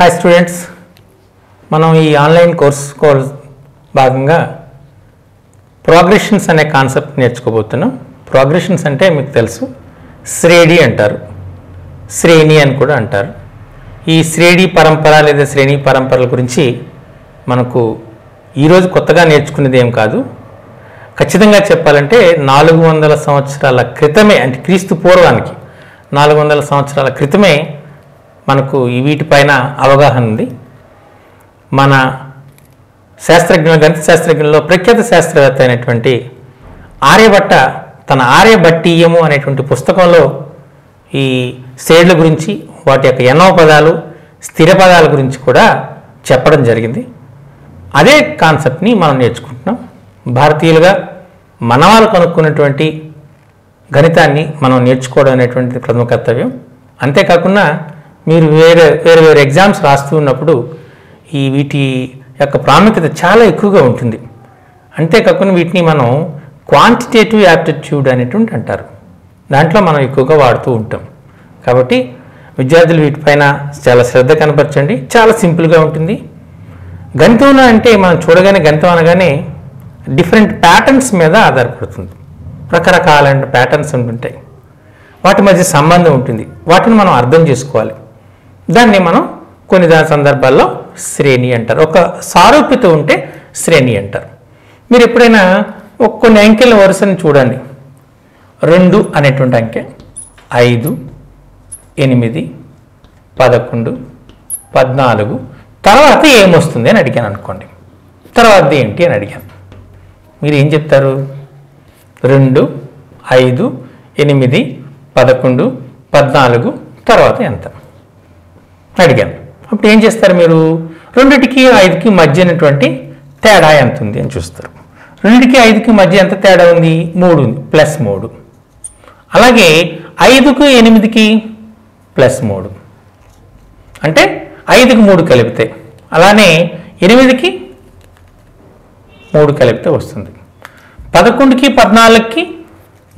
Hi students మనం ఈ online course course భాగంగా ప్రోగ్రెషన్స్ అనే కాన్సెప్ట్ నేర్చుకోబోతున్నాం. ప్రోగ్రెషన్స్ అంటే మీకు తెలుసు. శ్రేణి అంటారు. శ్రేణి అని కూడా అంటారు. ఈ శ్రేణి పరంపర లేదా శ్రేణి పరంపరల గురించి మనకు ఈరోజు కొత్తగా నేర్చుకునేది ఏం కాదు. ఖచ్చితంగా చెప్పాలంటే నాలుగు వందల సంవత్సరాల క్రితమే అంటే క్రీస్తు పూర్వానికి నాలుగు వందల సంవత్సరాల క్రితమే మనకు ఈ వీటిపైన అవగాహన ఉంది. మన శాస్త్రజ్ఞ గణిత శాస్త్రజ్ఞుల్లో ప్రఖ్యాత శాస్త్రవేత్త అయినటువంటి ఆర్యభట్ట తన ఆర్యభట్టీయము అనేటువంటి పుస్తకంలో ఈ శ్రేణుల గురించి వాటి యొక్క ఎన్నో పదాలు స్థిర పదాల గురించి కూడా చెప్పడం జరిగింది. అదే కాన్సెప్ట్ని మనం నేర్చుకుంటున్నాం. భారతీయులుగా మనవాళ్ళు కనుక్కున్నటువంటి గణితాన్ని మనం నేర్చుకోవడం అనేటువంటిది ప్రథమ కర్తవ్యం. అంతేకాకుండా మీరు వేరే వేరే వేరే ఎగ్జామ్స్ రాస్తూ ఉన్నప్పుడు ఈ వీటి యొక్క ప్రాముఖ్యత చాలా ఎక్కువగా ఉంటుంది. అంతేకాకుండా వీటిని మనం క్వాంటిటేటివ్ యాప్టిట్యూడ్ అనేటువంటి అంటారు. దాంట్లో మనం ఎక్కువగా వాడుతూ ఉంటాం. కాబట్టి విద్యార్థులు వీటిపైన చాలా శ్రద్ధ కనపరచండి. చాలా సింపుల్గా ఉంటుంది. గణితంలో అంటే మనం చూడగానే గణితం అనగానే డిఫరెంట్ ప్యాటర్న్స్ మీద ఆధారపడుతుంది. రకరకాలైన ప్యాటర్న్స్ ఉంటుంటాయి. వాటి మధ్య సంబంధం ఉంటుంది. వాటిని మనం అర్థం చేసుకోవాలి. దాన్ని మనం కొన్ని దాని సందర్భాల్లో శ్రేణి అంటారు. ఒక సారూప్యత ఉంటే శ్రేణి అంటారు. మీరు ఎప్పుడైనా ఒక కొన్ని అంకెల వరుసని చూడండి. రెండు అనేటువంటి అంకె ఐదు ఎనిమిది పదకొండు పద్నాలుగు. తర్వాత ఏమొస్తుంది అని అడిగాను అనుకోండి. తర్వాత ఏంటి అని అడిగాను. మీరు ఏం చెప్తారు? రెండు ఐదు ఎనిమిది పదకొండు పద్నాలుగు తర్వాత ఎంత? అడిగాను. అప్పుడు ఏం చేస్తారు మీరు? రెండిటికి ఐదుకి మధ్య తేడా ఎంత ఉంది అని చూస్తారు. రెండుకి ఐదుకి మధ్య ఎంత తేడా ఉంది? మూడు ఉంది ప్లస్ మూడు. అలాగే ఐదుకు ఎనిమిదికి ప్లస్ మూడు. అంటే ఐదుకి మూడు కలిపితే అలానే ఎనిమిదికి మూడు కలిపితే వస్తుంది. పదకొండుకి పద్నాలుగుకి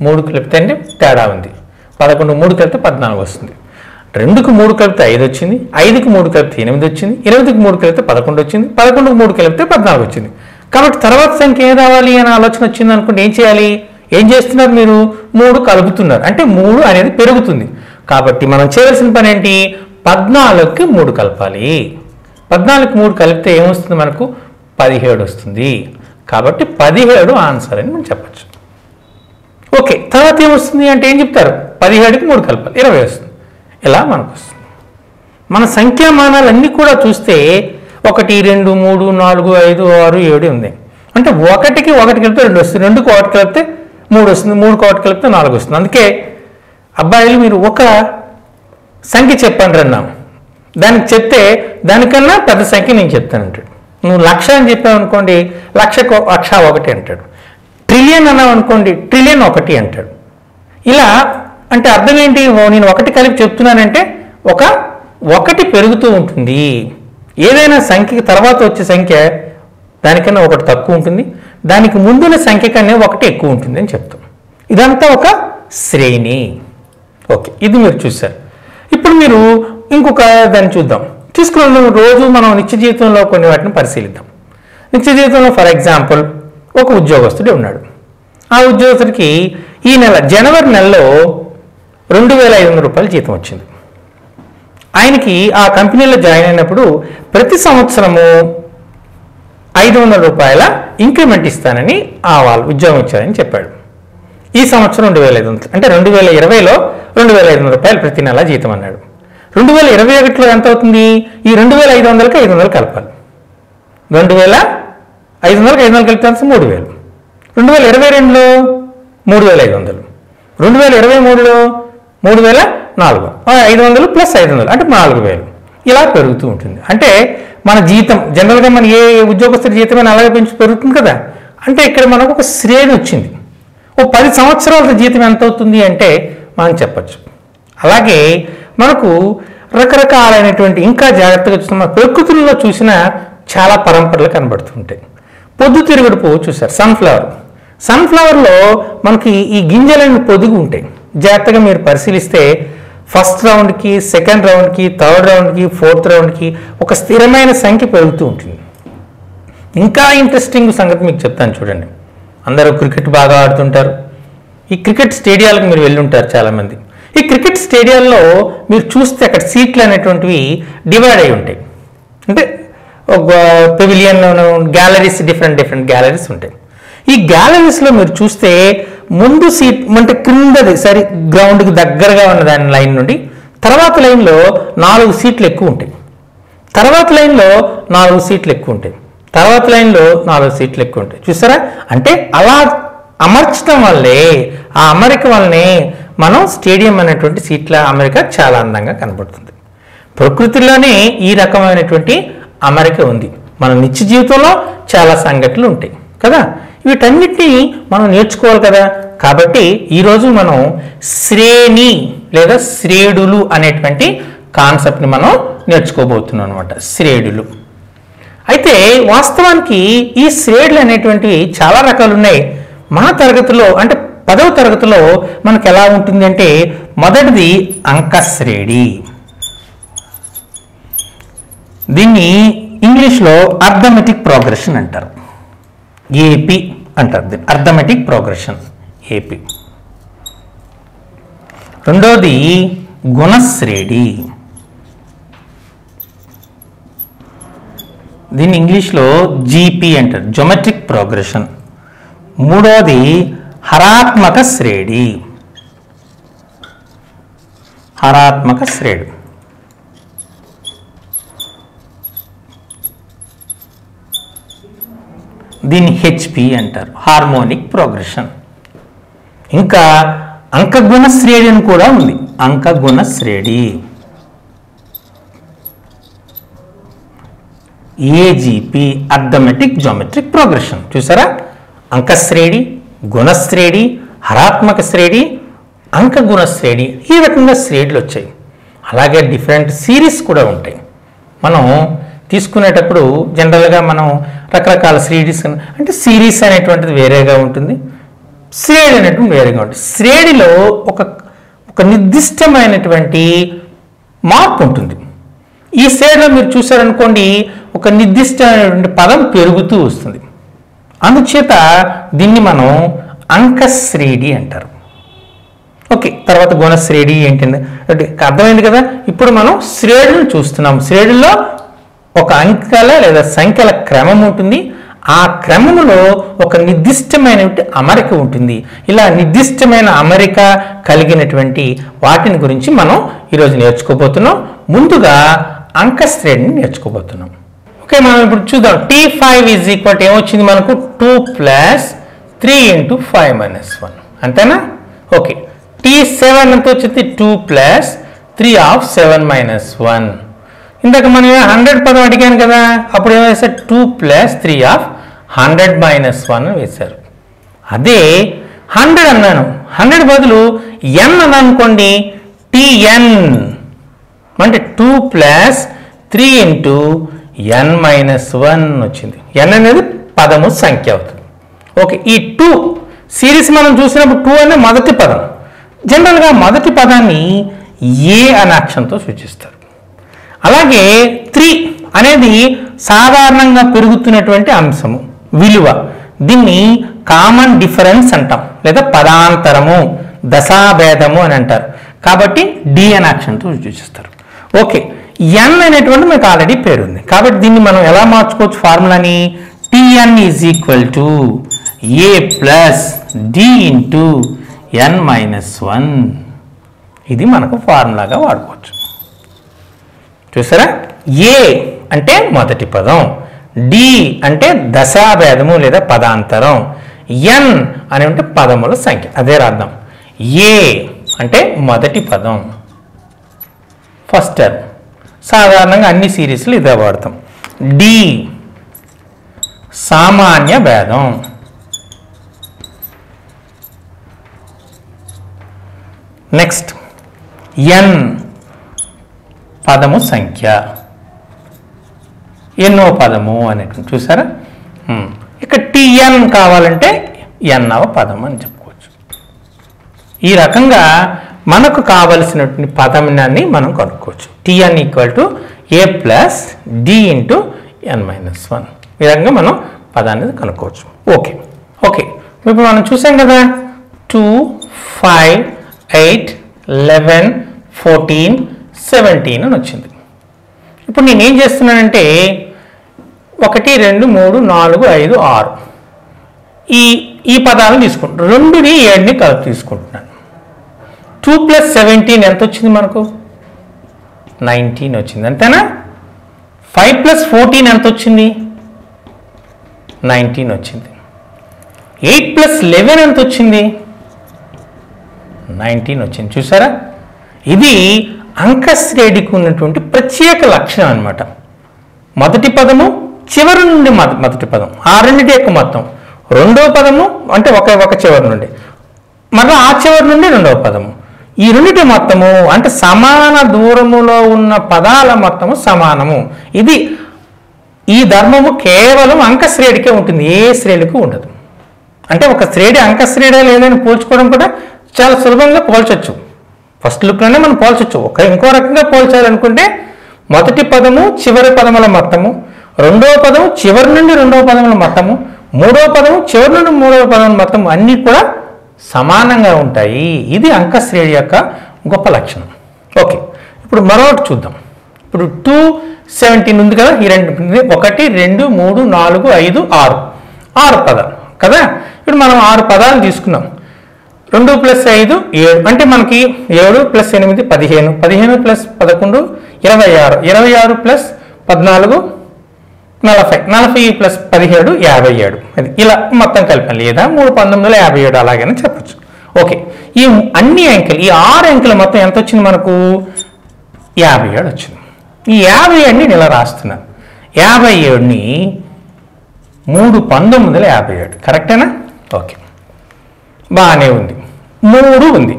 మూడు కలిపితే అంటే తేడా ఉంది. పదకొండు మూడు కలిపితే పద్నాలుగు వస్తుంది. రెండుకు మూడు కలిపితే ఐదు వచ్చింది ఐదుకి మూడు కలిపితే ఎనిమిది వచ్చింది ఎనిమిదికి మూడు కలిపితే పదకొండు వచ్చింది పదకొండుకు మూడు కలిపితే పద్నాలుగు వచ్చింది. కాబట్టి తర్వాత సంఖ్య ఏం రావాలి అనే ఆలోచన వచ్చింది అనుకుంటే ఏం చేయాలి? ఏం చేస్తున్నారు మీరు? మూడు కలుపుతున్నారు. అంటే మూడు అనేది పెరుగుతుంది. కాబట్టి మనం చేయాల్సిన పని ఏంటి? పద్నాలుగుకి మూడు కలపాలి. పద్నాలుగుకి మూడు కలిపితే ఏమొస్తుంది మనకు? పదిహేడు వస్తుంది. కాబట్టి పదిహేడు ఆన్సర్ అని మనం చెప్పచ్చు. ఓకే తర్వాత ఏమొస్తుంది అంటే ఏం చెప్తారు? పదిహేడుకి మూడు కలపాలి. ఇరవై వస్తుంది. ఇలా మనకు వస్తుంది మన సంఖ్యామానాలన్నీ కూడా చూస్తే ఒకటి రెండు మూడు నాలుగు ఐదు ఆరు ఏడు ఉంది. అంటే ఒకటికి ఒకటి కలిపితే రెండు వస్తుంది. రెండుకి ఒకటి కలిపితే మూడు వస్తుంది. మూడుకి ఒకటి కలిపితే నాలుగు వస్తుంది. అందుకే అబ్బాయిలు మీరు ఒక సంఖ్య చెప్పండి అన్నాం దానికి చెప్తే దానికన్నా పెద్ద సంఖ్య నేను చెప్తాను అంటాడు. నువ్వు లక్ష అని చెప్పావు అనుకోండి లక్షకు లక్ష ఒకటి అంటాడు. ట్రిలియన్ అన్నావు అనుకోండి ట్రిలియన్ ఒకటి అంటాడు. ఇలా అంటే అర్థం ఏంటి? ఓ నేను ఒకటి కలిపి చెప్తున్నానంటే ఒక ఒకటి పెరుగుతూ ఉంటుంది. ఏదైనా సంఖ్యకి తర్వాత వచ్చే సంఖ్య దానికన్నా ఒకటి తక్కువ ఉంటుంది. దానికి ముందున్న సంఖ్య కన్నా ఒకటి ఎక్కువ ఉంటుంది అని చెప్తాం. ఇదంతా ఒక శ్రేణి. ఓకే ఇది మీరు చూశారు. ఇప్పుడు మీరు ఇంకొక దాన్ని చూద్దాం. తీసుకున్న రోజు మనం నిత్య జీవితంలో కొన్ని వాటిని పరిశీలిద్దాం. నిత్య జీవితంలో ఫర్ ఎగ్జాంపుల్ ఒక ఉద్యోగస్తుడే ఉన్నాడు. ఆ ఉద్యోగస్తుడికి ఈ నెల జనవరి నెలలో రెండు వేల ఐదు వందల రూపాయలు జీతం వచ్చింది. ఆయనకి ఆ కంపెనీలో జాయిన్ అయినప్పుడు ప్రతి సంవత్సరము ఐదు వందల రూపాయల ఇంక్రిమెంట్ ఇస్తానని ఆ వాళ్ళు ఉద్యోగం ఇచ్చారని చెప్పాడు. ఈ సంవత్సరం రెండు వేల ఐదు వందలు అంటే రెండు వేల ఇరవైలో రెండు వేల ఐదు వందల రూపాయలు ప్రతి నెల జీతం అన్నాడు. రెండు వేల ఇరవై ఒకటిలో ఎంత అవుతుంది ఈ రెండు వేల ఐదు వందలకి ఐదు వందలు కలపాలి. రెండు వేల ఐదు వందలకి ఐదు వందలు కలిపితే మూడు వేలు. రెండు వేల ఇరవై రెండులో మూడు వేల ఐదు వందలు. రెండు వేల ఇరవై మూడులో మూడు వేల నాలుగు ఐదు వందలు ప్లస్ ఐదు వందలు అంటే నాలుగు వేలు. ఇలా పెరుగుతూ ఉంటుంది. అంటే మన జీతం జనరల్గా మన ఏ ఉద్యోగస్తుల జీతమైన అలాగే పెంచి పెరుగుతుంది కదా? అంటే ఇక్కడ మనకు ఒక శ్రేణి వచ్చింది. ఓ పది సంవత్సరాల జీతం ఎంత అవుతుంది అంటే మనం చెప్పచ్చు. అలాగే మనకు రకరకాలైనటువంటి ఇంకా జాగ్రత్తగా చూసిన ప్రకృతిలో చూసిన చాలా పరంపరలు కనబడుతుంటాయి పొద్దుతిరుగుడు పువ్వు చూసారు సన్ఫ్లవర్ సన్ఫ్లవర్లో మనకి ఈ గింజలన్నీ పొదుగు ఉంటాయి. జాగ్రత్తగా మీరు పరిశీలిస్తే ఫస్ట్ రౌండ్కి సెకండ్ రౌండ్కి థర్డ్ రౌండ్కి ఫోర్త్ రౌండ్కి ఒక స్థిరమైన సంఖ్య పెరుగుతూ ఉంటుంది. ఇంకా ఇంట్రెస్టింగ్ సంగతి మీకు చెప్తాను చూడండి. అందరూ క్రికెట్ బాగా ఆడుతుంటారు. ఈ క్రికెట్ స్టేడియాలకు మీరు వెళ్ళుంటారు చాలామంది. ఈ క్రికెట్ స్టేడియాల్లో మీరు చూస్తే అక్కడ సీట్లు అనేటువంటివి డివైడ్ అయి ఉంటాయి. అంటే ఒక pavilion galleries different different galleries ఉంటాయి. ఈ గ్యాలరీస్లో మీరు చూస్తే ముందు సీట్ అంటే క్రిందది సరి గ్రౌండ్కి దగ్గరగా ఉన్న దాని లైన్ నుండి తర్వాత లైన్లో నాలుగు సీట్లు ఎక్కువ ఉంటాయి. తర్వాత లైన్లో నాలుగు సీట్లు ఎక్కువ ఉంటాయి. తర్వాత లైన్లో నాలుగు సీట్లు ఎక్కువ ఉంటాయి. చూసారా? అంటే అలా అమర్చడం వల్లే ఆ అమరిక వల్లనే మనం స్టేడియం అనేటువంటి సీట్ల అమరిక చాలా అందంగా కనబడుతుంది. ప్రకృతిలోనే ఈ రకమైనటువంటి అమరిక ఉంది. మన నిత్య జీవితంలో చాలా సంఘటనలు ఉంటాయి. కదా? వీటన్నిటినీ మనం నేర్చుకోవాలి కదా. కాబట్టి ఈరోజు మనం శ్రేణి లేదా శ్రేణులు అనేటువంటి కాన్సెప్ట్ని మనం నేర్చుకోబోతున్నాం అనమాట శ్రేణులు. అయితే వాస్తవానికి ఈ శ్రేణులు అనేటువంటివి చాలా రకాలు ఉన్నాయి మా తరగతిలో అంటే పదవ తరగతిలో మనకు ఎలా ఉంటుంది అంటే మొదటిది అంకశ్రేణి దీన్ని ఇంగ్లీష్లో అర్థమెటిక్ ప్రోగ్రెషన్ అంటారు. ఏపీ అంటారు దీన్ని. అర్థమెటిక్ ప్రోగ్రెషన్ ఏపీ రెండోది గుణశ్రేణి. దీన్ని ఇంగ్లీష్లో జీపీ అంటారు. జొమెట్రిక్ ప్రోగ్రెషన్ మూడోది హరాత్మక శ్రేణి. హరాత్మక శ్రేణి. దీన్ని హెచ్పి అంటారు హార్మోనిక్ ప్రోగ్రెషన్. ఇంకా అంకగుణ శ్రేణి అని కూడా ఉంది. అంకగుణ శ్రేణి. ఏజీపీ అర్థమెటిక్ జోమెట్రిక్ ప్రోగ్రెషన్ చూసారా? అంకశ్రేణి గుణశ్రేణి హరాత్మక శ్రేణి అంకగుణ శ్రేణి ఈ రకంగా శ్రేణులు వచ్చాయి. అలాగే డిఫరెంట్ సిరీస్ కూడా ఉంటాయి. మనం తీసుకునేటప్పుడు జనరల్గా మనం రకరకాల సిరీస్ అంటే సిరీస్ అనేటువంటిది వేరేగా ఉంటుంది. శ్రేణి అనేటువంటి వేరేగా ఉంటుంది. శ్రేణిలో ఒక ఒక నిర్దిష్టమైనటువంటి మార్పు ఉంటుంది. ఈ శ్రేణిలో మీరు చూసారనుకోండి ఒక నిర్దిష్టమైనటువంటి పదం పెరుగుతూ వస్తుంది. అందుచేత దీన్ని మనం అంకశ్రేణి అంటారు. ఓకే తర్వాత గుణశ్రేణి ఏంటంటే అంటే అర్థమైంది కదా? ఇప్పుడు మనం శ్రేణులు చూస్తున్నాం శ్రేణుల్లో ఒక అంకెల లేదా సంఖ్యల క్రమం ఉంటుంది. ఆ క్రమంలో ఒక నిర్దిష్టమైనటువంటి అమరిక ఉంటుంది. ఇలా నిర్దిష్టమైన అమరిక కలిగినటువంటి వాటిని గురించి మనం ఈరోజు నేర్చుకోబోతున్నాం. ముందుగా అంక శ్రేణిని నేర్చుకోబోతున్నాం. ఓకే మనం ఇప్పుడు చూద్దాం. టీ ఫైవ్ ఈజ్ ఈక్వల్ ఏమొచ్చింది మనకు? Two plus three into five minus one అంతేనా? ఓకే. టీ సెవెన్ ఎంత వచ్చింది? Two plus three of seven minus one ఇందాక మనం హండ్రెడ్ పదం అడిగాను కదా అప్పుడు ఏం two plus three of hundred minus one వేశారు. అదే హండ్రెడ్ అన్నాను. హండ్రెడ్ బదులు ఎన్ అని అనుకోండి టిఎన్. అంటే two plus three into N minus one వచ్చింది. ఎన్ అనేది పదము సంఖ్య అవుతుంది. ఓకే ఈ టూ సిరీస్ మనం చూసినప్పుడు టూ అనే మొదటి పదం. జనరల్గా మొదటి పదాన్ని ఏ అనే అక్షరంతో సూచిస్తారు. అలాగే త్రీ అనేది సాధారణంగా పెరుగుతున్నటువంటి అంశము విలువ. దీన్ని కామన్ డిఫరెన్స్ అంటాం లేదా పదాంతరము దశాభేదము అని అంటారు. కాబట్టి డి అనే అక్షరంతో సూచిస్తారు. ఓకే ఎన్ అనేటువంటి మీకు ఆల్రెడీ పేరు ఉంది కాబట్టి దీన్ని మనం ఎలా మార్చుకోవచ్చు ఫార్ములాని? T N is equal to A plus D into N minus one ఇది మనకు ఫార్ములాగా వాడుకోవచ్చు. చూసారా? ఏ అంటే మొదటి పదం. డి అంటే దశాభేదము లేదా పదాంతరం. ఎన్ అని అంటే పదముల సంఖ్య. అదే రాద్దాం. ఏ అంటే మొదటి పదం. ఫస్ట్ టర్మ్ సాధారణంగా అన్ని సిరీస్లు ఇదే వాడతాం. డి సామాన్య భేదం. నెక్స్ట్. ఎన్ పదము సంఖ్య. ఎన్నో పదము అనేటువంటి చూసారా? ఇక్కడ టిఎన్ కావాలంటే ఎన్నవ పదం అని చెప్పుకోవచ్చు. ఈ రకంగా మనకు కావలసినటువంటి పదమునాన్ని మనం కనుక్కోవచ్చు. T N equal to A plus D into N minus one. ఈ రకంగా మనం పదాన్ని కనుక్కోవచ్చు. ఓకే. ఓకే. ఇప్పుడు మనం చూసాం కదా. Two five eight eleven fourteen seventeen అని వచ్చింది. ఇప్పుడు నేను ఏం చేస్తున్నానంటే ఒకటి రెండు మూడు నాలుగు ఐదు ఆరు. ఈ ఈ పదాలను తీసుకుంటాను రెండుని ఏడుని కలిపి తీసుకుంటున్నాను. టూ ప్లస్ సెవెంటీన్ ఎంత వచ్చింది మనకు? నైన్టీన్ వచ్చింది. అంతేనా? ఫైవ్ ప్లస్ ఫోర్టీన్ ఎంత వచ్చింది? నైన్టీన్ వచ్చింది. ఎయిట్ ప్లస్ లెవెన్ ఎంత వచ్చింది? నైన్టీన్ వచ్చింది. చూసారా? ఇది అంకశ్రేణికి ఉన్నటువంటి ప్రత్యేక లక్షణం అన్నమాట. మొదటి పదము చివరి నుండి మొద- మొదటి పదం. ఆ రెండింటి యొక్క మొత్తం. రెండవ పదము అంటే ఒక ఒక చివరి నుండి. మళ్ళీ ఆ చివరి నుండి రెండవ పదము. ఈ రెండింటి మొత్తము అంటే సమాన దూరములో ఉన్న పదాల మొత్తము సమానము. ఇది ఈ ధర్మము కేవలం అంకశ్రేణికే ఉంటుంది. ఏ శ్రేణికి ఉండదు. అంటే ఒక శ్రేణి అంకశ్రేణి లేదని పోల్చుకోవడం కూడా చాలా సులభంగా పోల్చొచ్చు. ఫస్ట్ లుక్లోనే మనం పోల్చొచ్చు ఒక ఇంకో రకంగా పోల్చాలనుకుంటే మొదటి పదము చివరి పదముల మొత్తము రెండవ పదము చివరి నుండి రెండవ పదముల మొత్తము మూడవ పదము చివరి నుండి మూడవ పదముల మొత్తము అన్నీ కూడా సమానంగా ఉంటాయి. ఇది అంకశ్రేణి యొక్క గొప్ప లక్షణం. ఓకే. ఇప్పుడు మరొకటి చూద్దాం. ఇప్పుడు టూ సెవెంటీన్ ఉంది కదా ఈ రెండు ఒకటి రెండు మూడు నాలుగు ఐదు ఆరు. ఆరు పదాలు కదా? ఇప్పుడు మనం ఆరు పదాలు తీసుకున్నాం. రెండు ప్లస్ ఐదు ఏడు. అంటే మనకి ఏడు ప్లస్ ఎనిమిది పదిహేను. పదిహేను ప్లస్ పదకొండు ఇరవై ఆరు. ఇరవై ఆరు ప్లస్ పద్నాలుగు నలభై. నలభై ప్లస్ పదిహేడు యాభై ఏడు. అది ఇలా మొత్తం కలిపి లేదా మూడు పంతొమ్మిది వందల యాభై ఏడు అలాగని చెప్పచ్చు. ఓకే. ఈ అన్ని అంకెలు ఈ ఆరు అంకెలు మొత్తం ఎంత వచ్చింది మనకు? యాభై ఏడు వచ్చింది. ఈ యాభై ఏడుని ఇలా రాస్తున్నాను. యాభై ఏడుని మూడు పంతొమ్మిది వందల యాభై ఏడు. కరెక్టేనా? ఓకే. బాగానే ఉంది. మూడు ఉంది.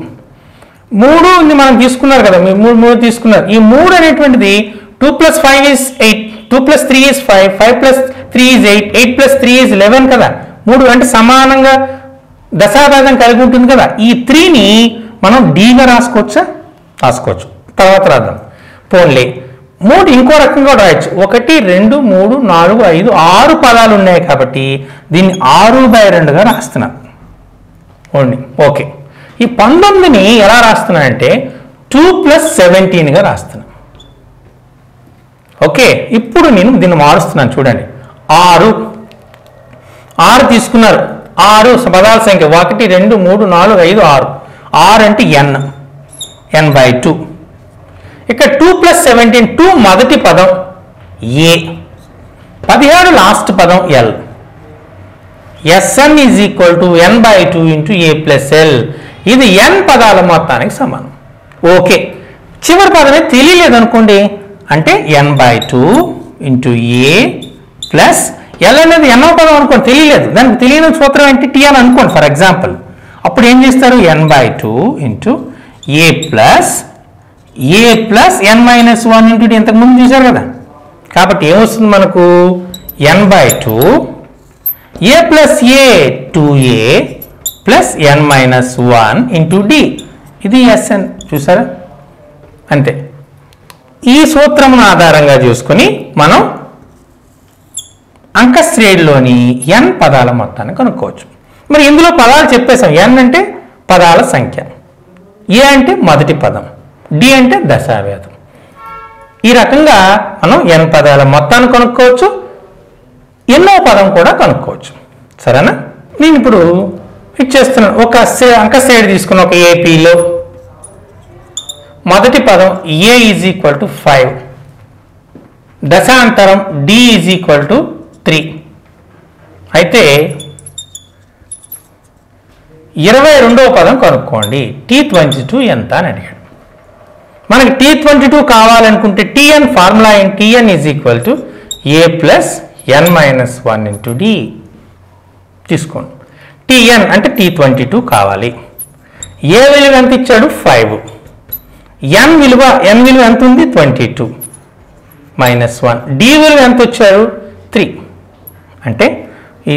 మూడు ఉంది మనం తీసుకున్నారు కదా మీరు మూడు మూడు తీసుకున్నారు. ఈ మూడు అనేటువంటిది two plus five is eight two plus three is five five plus three is eight eight plus three is eleven కదా. మూడు అంటే సమానంగా దశాభాగం కలిగి ఉంటుంది కదా. ఈ త్రీని మనం డీగా రాసుకోవచ్చా? రాసుకోవచ్చు. తర్వాత రాద్దాం. పోన్లే. మూడు ఇంకో రకంగా రాయొచ్చు. ఒకటి రెండు మూడు నాలుగు ఐదు ఆరు పదాలు ఉన్నాయి కాబట్టి దీన్ని ఆరు బై రెండుగా రాస్తున్నాను ఓన్లీ ఓకే. ఈ పంతొమ్మిదిని ఎలా రాస్తున్నానంటే టూ ప్లస్ సెవెంటీన్గా రాస్తున్నా ఓకే ఇప్పుడు నేను దీన్ని మారుస్తున్నాను చూడండి. ఆరు. ఆరు తీసుకున్నారు. ఆరు పదాల సంఖ్య. ఒకటి రెండు మూడు నాలుగు ఐదు ఆరు. ఆరు అంటే ఎన్ ఎన్ బై టూ ఇక్కడ టూ ప్లస్ సెవెంటీన్ టూ మొదటి పదం ఏ. పదిహేడు లాస్ట్ పదం L S N is equal to N by two into A plus L ఇది ఎన్ పదాల మొత్తానికి సమానం. ఓకే. చివరి పదమే తెలియలేదు అనుకోండి అంటే N by two into A plus L అనేది ఎన్నో పదం అనుకోండి. తెలియలేదు. దానికి తెలియని సూత్రం ఏంటి? టీ అని అనుకోండి ఫర్ ఎగ్జాంపుల్ అప్పుడు ఏం చేస్తారు? N by two into A plus A plus N minus one into ఇంతకుముందు చూశారు కదా. కాబట్టి ఏమొస్తుంది మనకు? N by two A plus A two A plus N minus one into D. ఇది ఎస్ఎన్ చూసారా? అంతే. ఈ సూత్రమును ఆధారంగా చూసుకొని మనం అంకశ్రేణిలోని ఎన్ పదాల మొత్తాన్ని కనుక్కోవచ్చు. మరి ఇందులో పదాలు చెప్పేసాం ఎన్ అంటే పదాల సంఖ్య. ఏ అంటే మొదటి పదం. డి అంటే దశావేదం. ఈ రకంగా మనం ఎన్ పదాల మొత్తాన్ని కనుక్కోవచ్చు. ఎన్నో పదం కూడా కనుక్కోవచ్చు. సరేనా? నేను ఇప్పుడు ఇచ్చేస్తున్నాను. ఒక అంక సైడ్ తీసుకున్న ఒక ఏపీలో మొదటి పదం A is equal to five దశాంతరం D is equal to three అయితే ఇరవై రెండవ పదం కనుక్కోండి. టీ ట్వంటీ టూ ఎంత అని అడిగాడు. మనకి టీ ట్వంటీ టూ కావాలనుకుంటే T N formula in T N is equal to A plus N minus one into D తీసుకోండి. టీఎన్ అంటే టీ ట్వంటీ టూ కావాలి. ఏ విలువ ఎంత ఇచ్చాడు? ఫైవ్ ఎన్ విలువ ఎన్ విలువ ఎంత ఉంది? Twenty two minus one D విలువ ఎంత వచ్చారు? త్రీ అంటే ఈ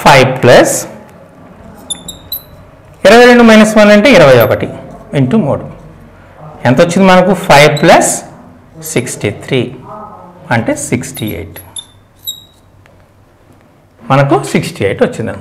ఫైవ్ ప్లస్ ఇరవై రెండు మైనస్ వన్ అంటే ఇరవై ఒకటి ఇంటూ మూడు. ఎంత వచ్చింది మనకు? ఫైవ్ ప్లస్ సిక్స్టీ త్రీ అంటే సిక్స్టీ ఎయిట్ మనకు సిక్స్టీ ఎయిట్ వచ్చిందనమాట